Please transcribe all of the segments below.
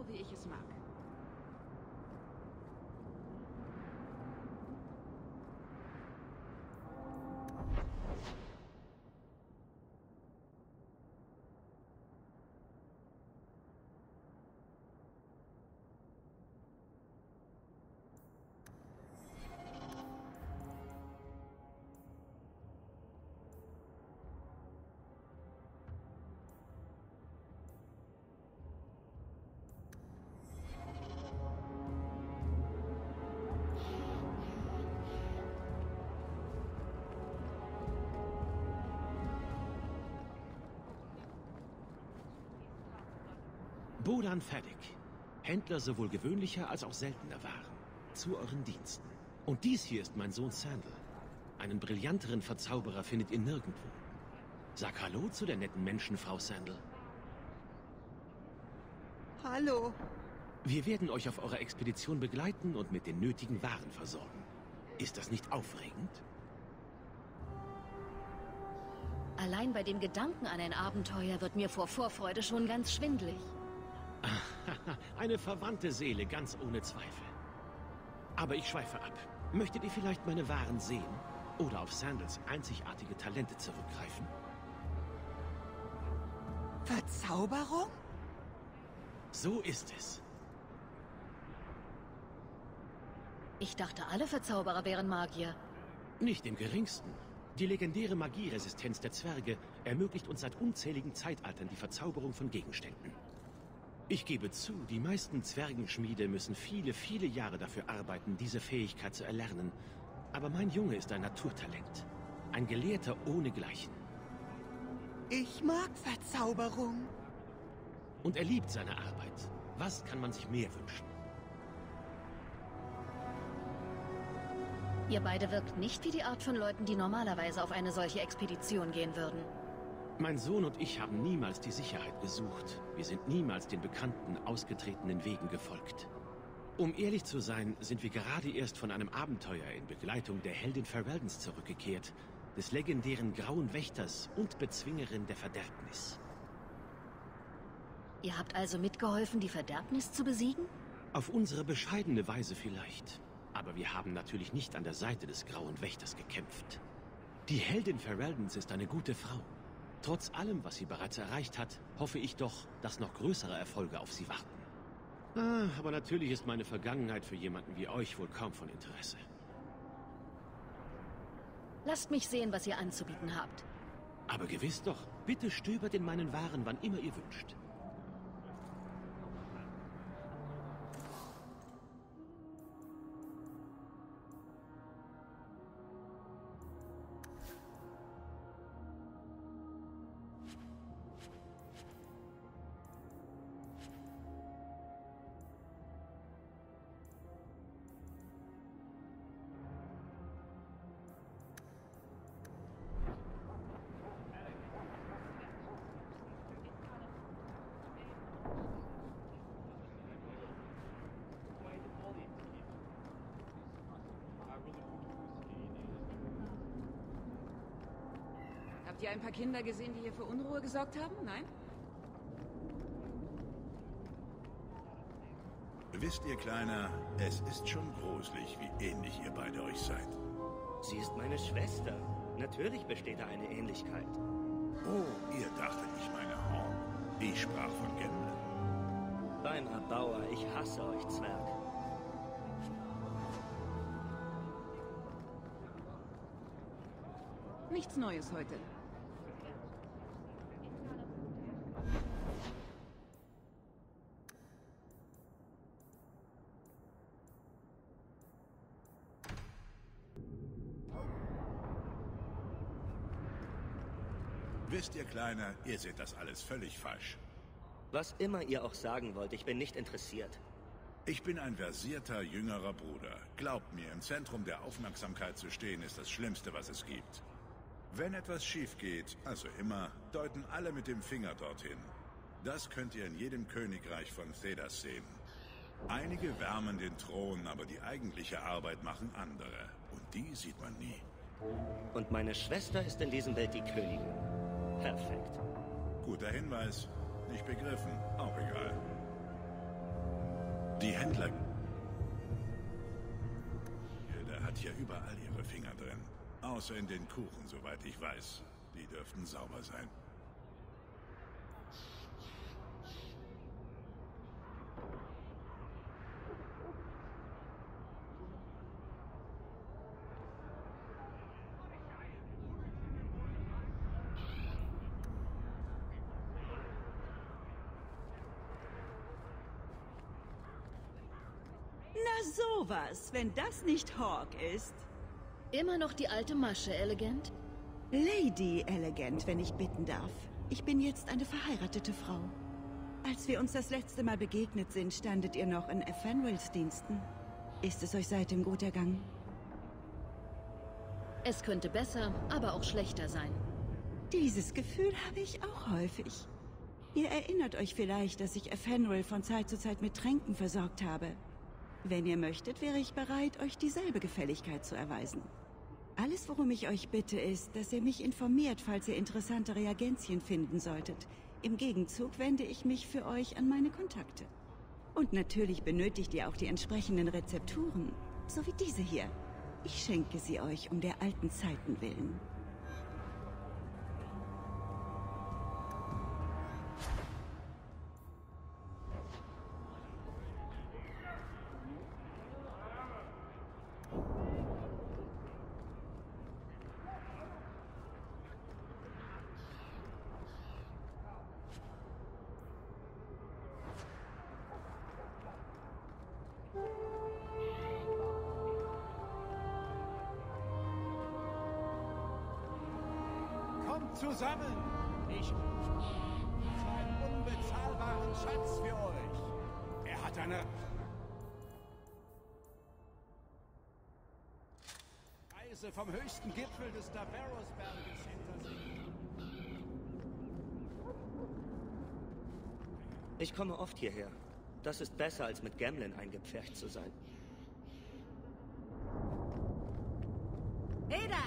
genau wie ich es Bodan Fedek, Händler sowohl gewöhnlicher als auch seltener Waren. Zu euren Diensten. Und dies hier ist mein Sohn Sandal. Einen brillanteren Verzauberer findet ihr nirgendwo. Sag Hallo zu der netten Menschenfrau Sandal. Hallo. Wir werden euch auf eurer Expedition begleiten und mit den nötigen Waren versorgen. Ist das nicht aufregend? Allein bei dem Gedanken an ein Abenteuer wird mir vor Vorfreude schon ganz schwindlig. Eine verwandte Seele, ganz ohne Zweifel. Aber ich schweife ab. Möchtet ihr vielleicht meine Waren sehen? Oder auf Sandals einzigartige Talente zurückgreifen? Verzauberung? So ist es. Ich dachte, alle Verzauberer wären Magier. Nicht im geringsten. Die legendäre Magieresistenz der Zwerge ermöglicht uns seit unzähligen Zeitaltern die Verzauberung von Gegenständen. Ich gebe zu, die meisten Zwergenschmiede müssen viele, viele Jahre dafür arbeiten, diese Fähigkeit zu erlernen. Aber mein Junge ist ein Naturtalent. Ein Gelehrter ohnegleichen. Ich mag Verzauberung. Und er liebt seine Arbeit. Was kann man sich mehr wünschen? Ihr beide wirkt nicht wie die Art von Leuten, die normalerweise auf eine solche Expedition gehen würden. Mein Sohn und ich haben niemals die Sicherheit gesucht. Wir sind niemals den bekannten, ausgetretenen Wegen gefolgt. Um ehrlich zu sein, sind wir gerade erst von einem Abenteuer in Begleitung der Heldin Ferweldens zurückgekehrt, des legendären Grauen Wächters und Bezwingerin der Verderbnis. Ihr habt also mitgeholfen, die Verderbnis zu besiegen? Auf unsere bescheidene Weise vielleicht. Aber wir haben natürlich nicht an der Seite des Grauen Wächters gekämpft. Die Heldin Ferweldens ist eine gute Frau. Trotz allem, was sie bereits erreicht hat, hoffe ich doch, dass noch größere Erfolge auf sie warten. Ah, aber natürlich ist meine Vergangenheit für jemanden wie euch wohl kaum von Interesse. Lasst mich sehen, was ihr anzubieten habt. Aber gewiss doch, bitte stöbert in meinen Waren, wann immer ihr wünscht. Habt ihr ein paar Kinder gesehen, die hier für Unruhe gesorgt haben? Nein? Wisst ihr, Kleiner, es ist schon gruselig, wie ähnlich ihr beide euch seid. Sie ist meine Schwester. Natürlich besteht da eine Ähnlichkeit. Oh, ihr dachtet, ich meine Horn. Ich sprach von Gimli. Beim Erbauer, ich hasse euch, Zwerg. Nichts Neues heute. Wisst ihr, Kleiner, ihr seht das alles völlig falsch. Was immer ihr auch sagen wollt, ich bin nicht interessiert. Ich bin ein versierter, jüngerer Bruder. Glaubt mir, im Zentrum der Aufmerksamkeit zu stehen, ist das Schlimmste, was es gibt. Wenn etwas schief geht, also immer, deuten alle mit dem Finger dorthin. Das könnt ihr in jedem Königreich von Thedas sehen. Einige wärmen den Thron, aber die eigentliche Arbeit machen andere. Und die sieht man nie. Und meine Schwester ist in diesem Bild die Königin. Perfekt. Guter Hinweis. Nicht begriffen. Auch egal. Die Händler... Der hat hier überall ihre Finger drin. Außer in den Kuchen, soweit ich weiß. Die dürften sauber sein. Na sowas, wenn das nicht Hawk ist. Immer noch die alte Masche, Elegant? Lady Elegant, wenn ich bitten darf. Ich bin jetzt eine verheiratete Frau. Als wir uns das letzte Mal begegnet sind, standet ihr noch in Fenwells Diensten. Ist es euch seitdem gut ergangen? Es könnte besser, aber auch schlechter sein. Dieses Gefühl habe ich auch häufig. Ihr erinnert euch vielleicht, dass ich Ephemeral von Zeit zu Zeit mit Tränken versorgt habe. Wenn ihr möchtet, wäre ich bereit, euch dieselbe Gefälligkeit zu erweisen. Alles, worum ich euch bitte, ist, dass ihr mich informiert, falls ihr interessante Reagenzien finden solltet. Im Gegenzug wende ich mich für euch an meine Kontakte. Und natürlich benötigt ihr auch die entsprechenden Rezepturen, so wie diese hier. Ich schenke sie euch um der alten Zeiten willen. Zusammen! Ich einen unbezahlbaren Schatz für euch. Er hat eine Reise vom höchsten Gipfel des Daveros-Berges hinter sich. Ich komme oft hierher. Das ist besser, als mit Gamlin eingepfercht zu sein. Hey da,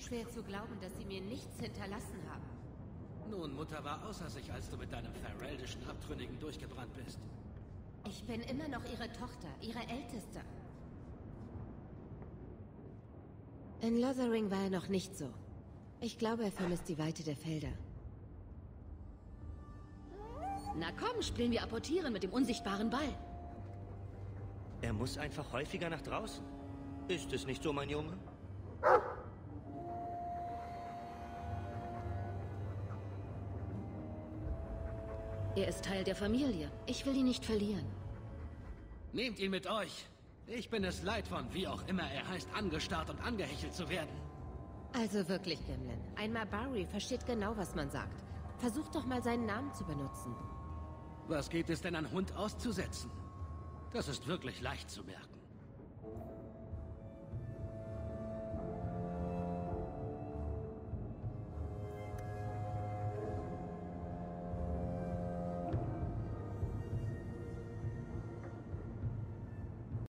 Schwer zu glauben, dass sie mir nichts hinterlassen haben. Nun, Mutter war außer sich, als du mit deinem Ferreldischen Abtrünnigen durchgebrannt bist. Ich bin immer noch ihre Tochter, ihre älteste. In Lothering war er noch nicht so. Ich glaube, er vermisst die Weite der Felder. Na komm, spielen wir Apportieren mit dem unsichtbaren Ball. Er muss einfach häufiger nach draußen. Ist es nicht so, mein Junge? Er ist Teil der Familie. Ich will ihn nicht verlieren. Nehmt ihn mit euch. Ich bin es leid von, wie auch immer er heißt, angestarrt und angehechelt zu werden. Also wirklich, Gimlin. Ein Mabari versteht genau, was man sagt. Versuch doch mal seinen Namen zu benutzen. Was geht es denn an Hund auszusetzen? Das ist wirklich leicht zu merken.